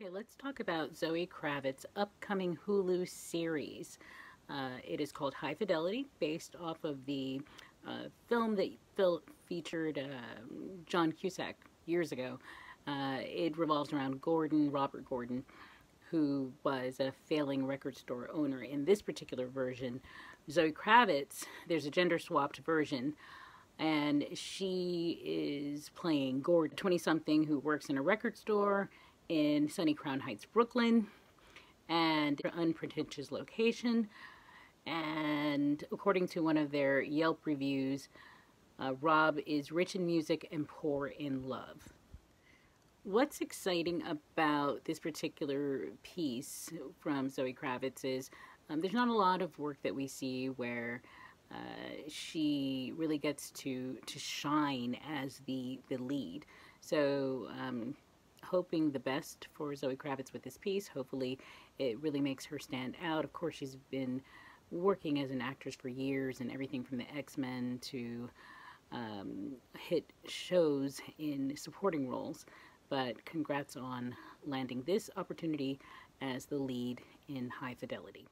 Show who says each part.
Speaker 1: Okay, let's talk about Zoe Kravitz's upcoming Hulu series. Uh, it is called High Fidelity, based off of the uh, film that featured uh, John Cusack years ago. Uh, it revolves around Gordon, Robert Gordon, who was a failing record store owner. In this particular version, Zoe Kravitz, there's a gender swapped version, and she is playing Gordon, 20 something who works in a record store in Sunny Crown Heights, Brooklyn, and unpretentious location. And according to one of their Yelp reviews, uh, Rob is rich in music and poor in love. What's exciting about this particular piece from Zoe Kravitz is um, there's not a lot of work that we see where uh, she really gets to to shine as the the lead. So um, hoping the best for Zoe Kravitz with this piece. Hopefully it really makes her stand out. Of course, she's been working as an actress for years and everything from the X-Men to um, hit shows in supporting roles. But congrats on landing this opportunity as the lead in High Fidelity.